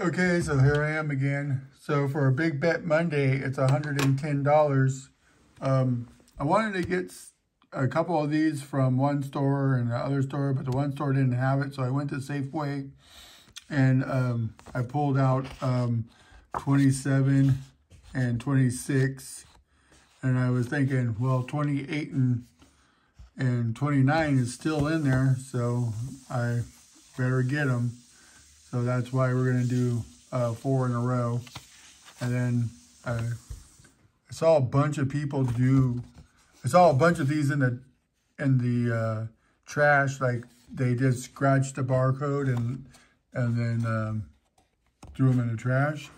Okay, so here I am again. So for a big bet Monday, it's $110. Um, I wanted to get a couple of these from one store and the other store, but the one store didn't have it. So I went to Safeway and um, I pulled out um, 27 and 26. And I was thinking, well, 28 and, and 29 is still in there. So I better get them. So that's why we're going to do uh, four in a row. And then uh, I saw a bunch of people do, I saw a bunch of these in the, in the uh, trash, like they just scratched the barcode and, and then um, threw them in the trash.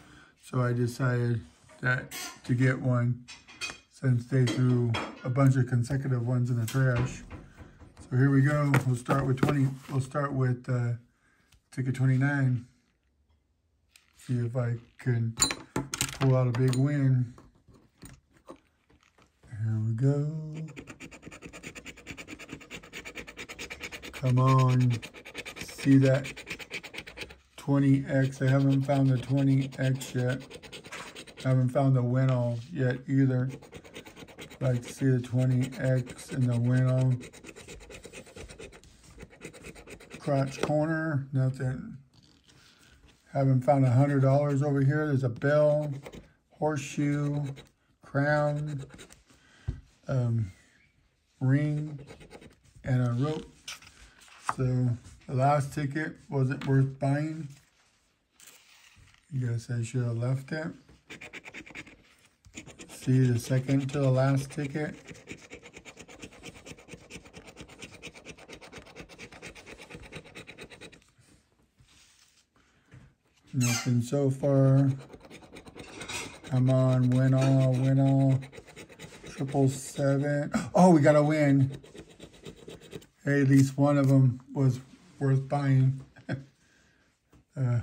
So I decided that to get one since they threw a bunch of consecutive ones in the trash. So here we go. We'll start with 20, we'll start with uh, ticket 29. See if I can pull out a big win. Here we go. Come on. See that 20X. I haven't found the 20X yet. I haven't found the win-all yet either. I'd like to see the 20X and the win-all. Crotch corner, nothing. Haven't found a $100 over here. There's a bell, horseshoe, crown, um, ring, and a rope. So the last ticket wasn't worth buying. I guess I should have left it. See the second to the last ticket. Nothing so far. Come on, win all, win all. Triple seven. Oh, we got a win. Hey, at least one of them was worth buying. uh,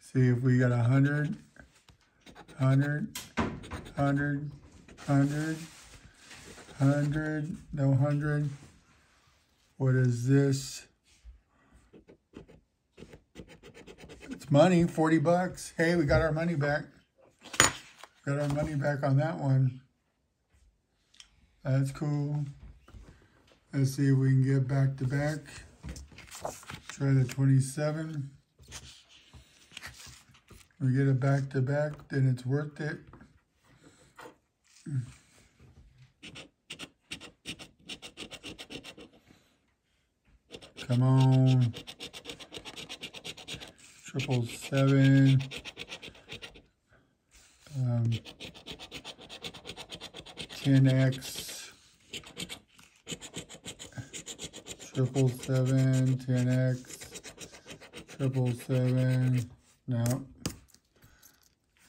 see if we got a hundred, hundred, hundred, hundred, hundred, no hundred. What is this? It's money, 40 bucks. Hey, we got our money back. Got our money back on that one. That's cool. Let's see if we can get back to back. Try the 27. We get it back to back, then it's worth it. Come on triple seven. Um, 10x, triple seven, 10x, triple seven, no.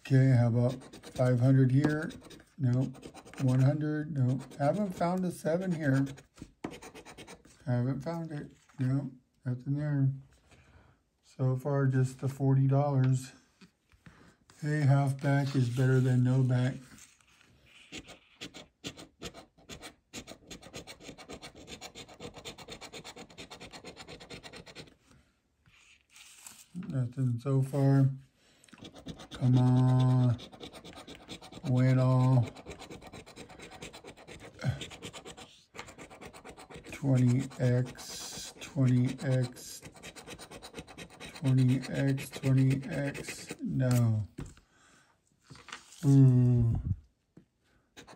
Okay, how about 500 here? Nope. 100, nope. Haven't found a seven here. Haven't found it. Nope, nothing there. So far, just the $40. Hey, half back is better than no back. Nothing so far. Come on. Win all. 20x, 20x, 20x, 20x, no. Hmm. Ooh.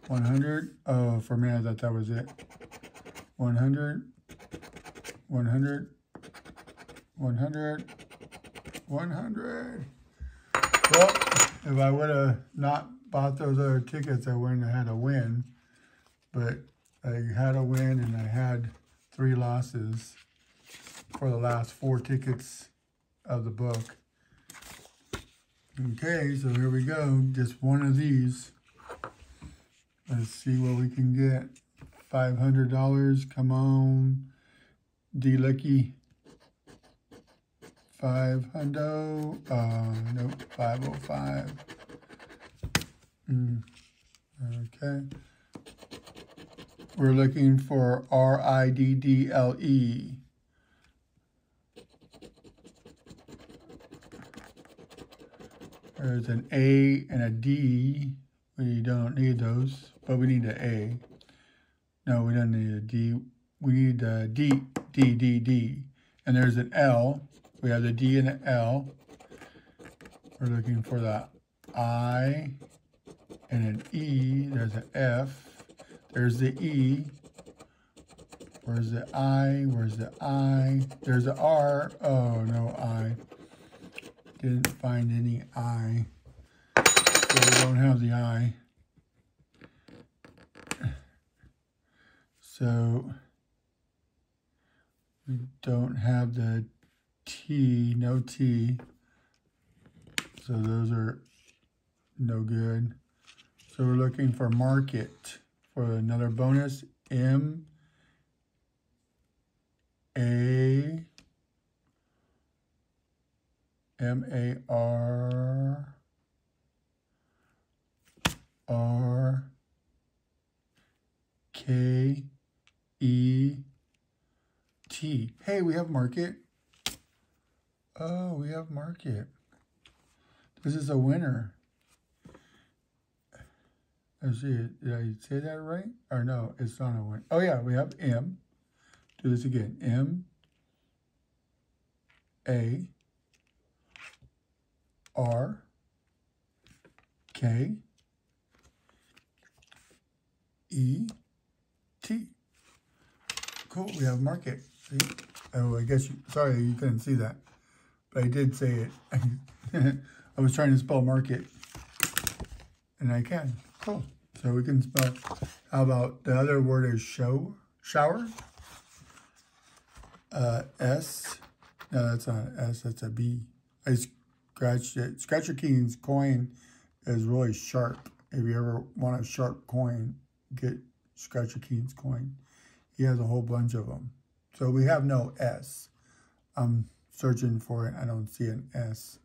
100, oh, for me, I thought that was it. 100, 100, 100, 100. Well, if I would have not bought those other tickets, I wouldn't have had a win. But I had a win and I had three losses for the last four tickets of the book. Okay, so here we go. Just one of these. Let's see what we can get. $500. Come on. D-Lucky. 500. Uh, nope. 505. Mm. Okay. We're looking for R-I-D-D-L-E. There's an A and a D. We don't need those, but we need an A. No, we don't need a D. We need a D, D, D, D. And there's an L. We have the D and the L. We're looking for the I and an E. There's an F. There's the E. Where's the I? Where's the I? There's the R. Oh, no I. Didn't find any I. So we don't have the I. So we don't have the T, no T. So those are no good. So we're looking for market for another bonus. M A M A R R K E T. Hey, we have market. Oh, we have market. This is a winner. Let's see, did I say that right? Or no, it's not a win. Oh yeah, we have M. Do this again. M A R K E T. Cool, we have market. See? Oh, I guess you, sorry you couldn't see that. But I did say it. I was trying to spell market. And I can. Cool. So we can spell, how about the other word is show, shower? Uh, S, no, that's not S, that's a B. scratched it. Scratcher King's coin is really sharp. If you ever want a sharp coin, get Scratcher King's coin. He has a whole bunch of them. So we have no S. I'm searching for it. I don't see an S.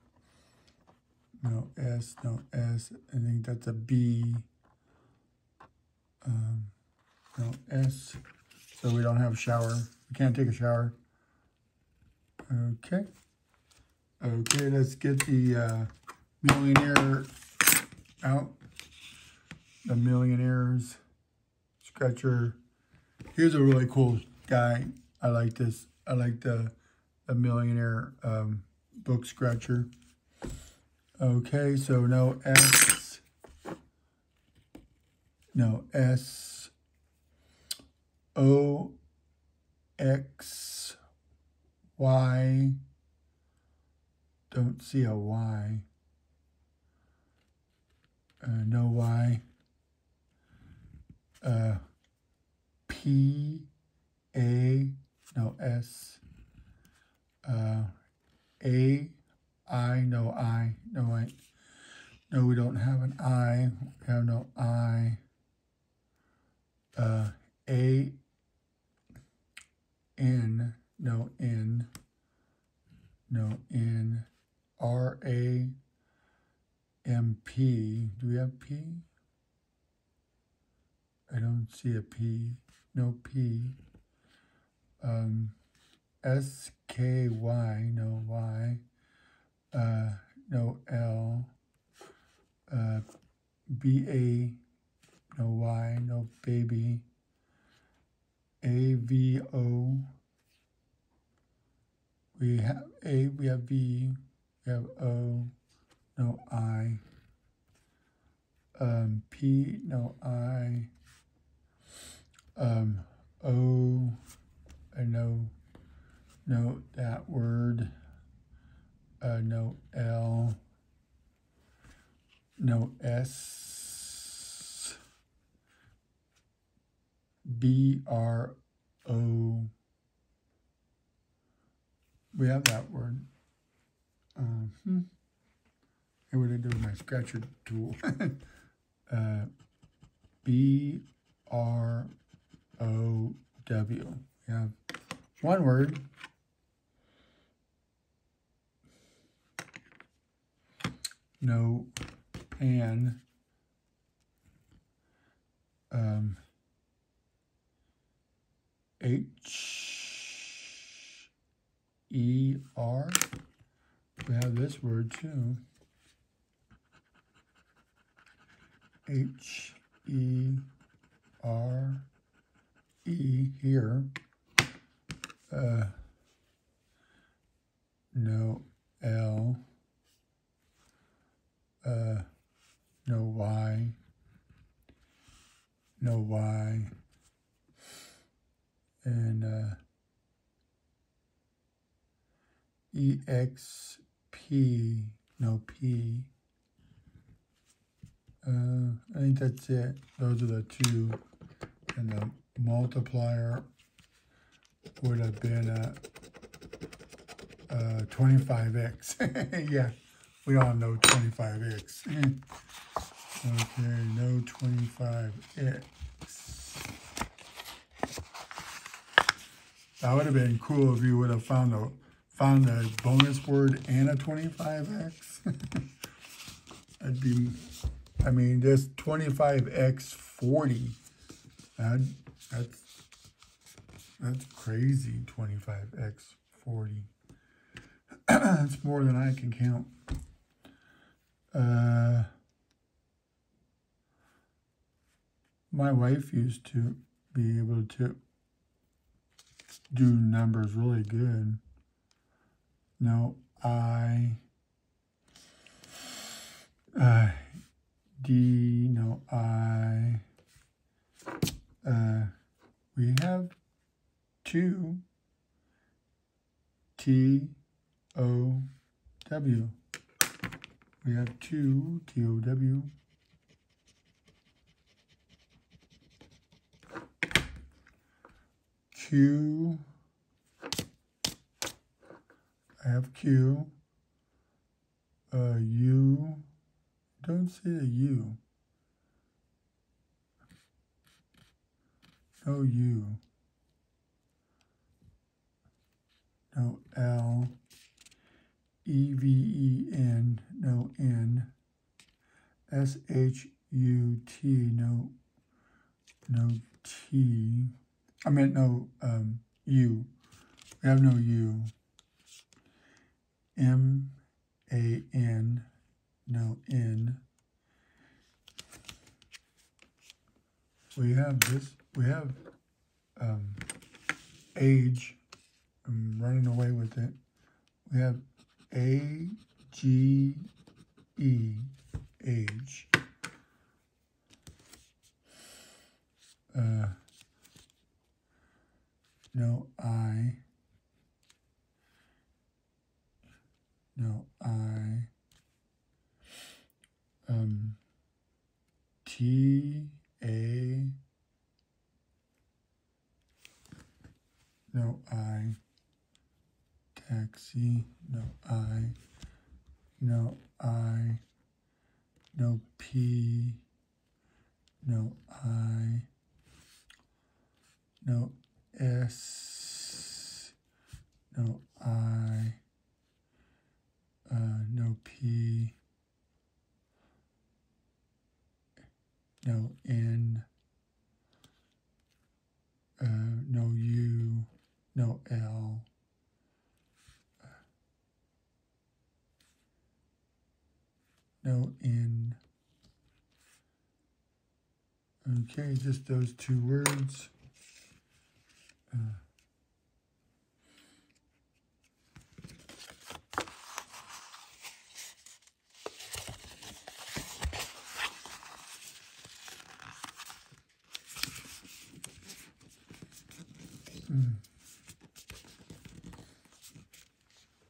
No S, no S. I think that's a B. Um, no S. So we don't have a shower. We can't take a shower. Okay. Okay, let's get the uh, millionaire out. The millionaires. Scratcher. Here's a really cool guy. I like this. I like the, the millionaire um, book scratcher. Okay, so no S. No S. O. X. Y. Don't see a Y. Uh, no Y. Uh, P. A. No S. Uh, A. I, no I, no I. No, we don't have an I. We have no I. Uh, A. N, no N. No N. R A M P. Do we have P? I don't see a P. No P. Um, S K Y. No Y. Uh, no L. Uh, B A. No Y. No baby. A V O. We have A. We have V. We have O, no I. Um, P, no I. Um, O, I know, no that word. Uh, no L. No S. B, R, O. We have that word. Um, hmm. And what I do with my scratcher tool. uh, B R O W. We have one word. No pan. Um, H E R. We have this word too. H E R E here. Uh, no L. Uh, no Y. No Y. And uh, EXP, no P. Uh, I think that's it. Those are the two. And the multiplier would have been a, a 25x. yeah, we all know 25x. okay, no 25x. That would have been cool if you would have found a found a bonus word and a 25x. That'd be, I mean, this 25x 40. That, that's that's crazy, 25x 40. that's more than I can count. Uh, my wife used to be able to do numbers really good. No, I, uh, D, no, I, uh, we have two T O W. We have two T O W. Q. I have Q. Uh, U. Don't say the U. No U. no L, E V E N, no N, S H U T, no, no T. I meant no um, U. We have no U. M A N, no N. We have this, we have um, age I'm running away with it. We have A G E age. Uh, no I. No I. Um, T A. No I taxi, no I, no I, no P, no I, no S, no I, uh, no P, no N, uh, no U, no L. no N. Okay, just those two words. Uh,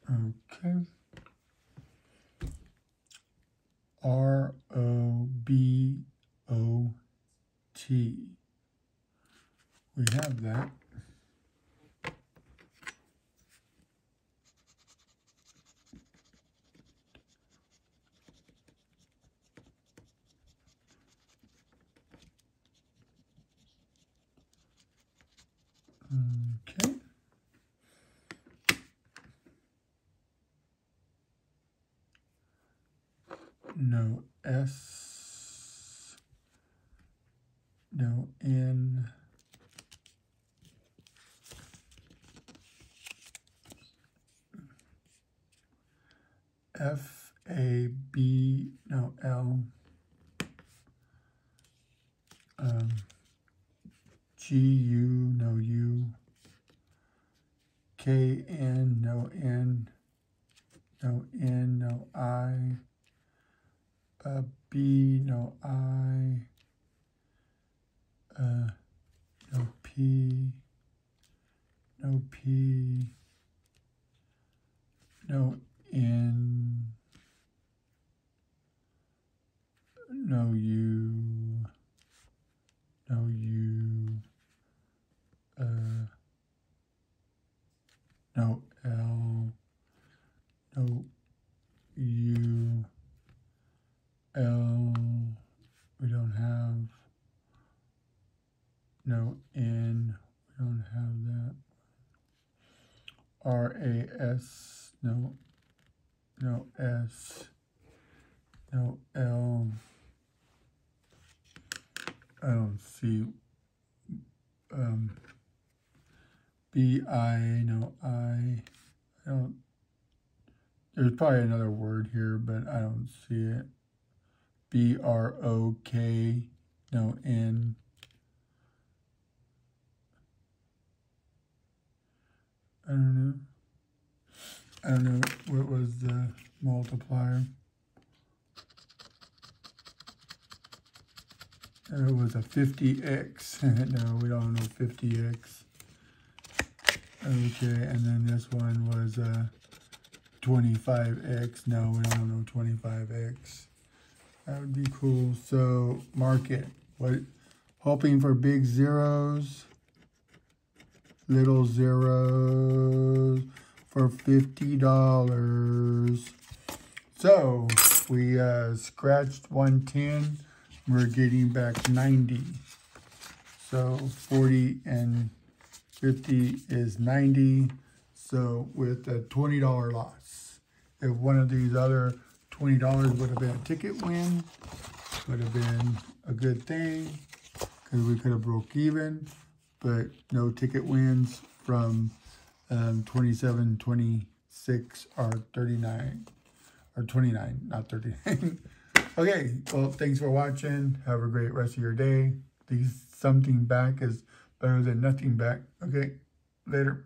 Okay. R O B O T. We have that. Okay. no S, no N, F, A, B, no L, um, G, U, no U, K, N, no N, no N, no I, uh, B, no I, uh, no P, no P, no N, no U, no U, uh, no L, no U, L, we don't have, no N, we don't have that, R, A, S, no, no S, no L, I don't see, um, B, I, no I, I don't, there's probably another word here, but I don't see it. B R O K, no N. I don't know. I don't know what was the multiplier. It was a 50x. no, we don't know 50x. Okay, and then this one was a 25x. No, we don't know 25x. That would be cool. So market. What? Hoping for big zeros, little zeros for fifty dollars. So we uh, scratched one ten. We're getting back ninety. So forty and fifty is ninety. So with a twenty dollar loss, if one of these other $20 would have been a ticket win. Would have been a good thing because we could have broke even, but no ticket wins from um, 27, 26, or 39, or 29, not 39. okay, well, thanks for watching. Have a great rest of your day. These something back is better than nothing back. Okay, later.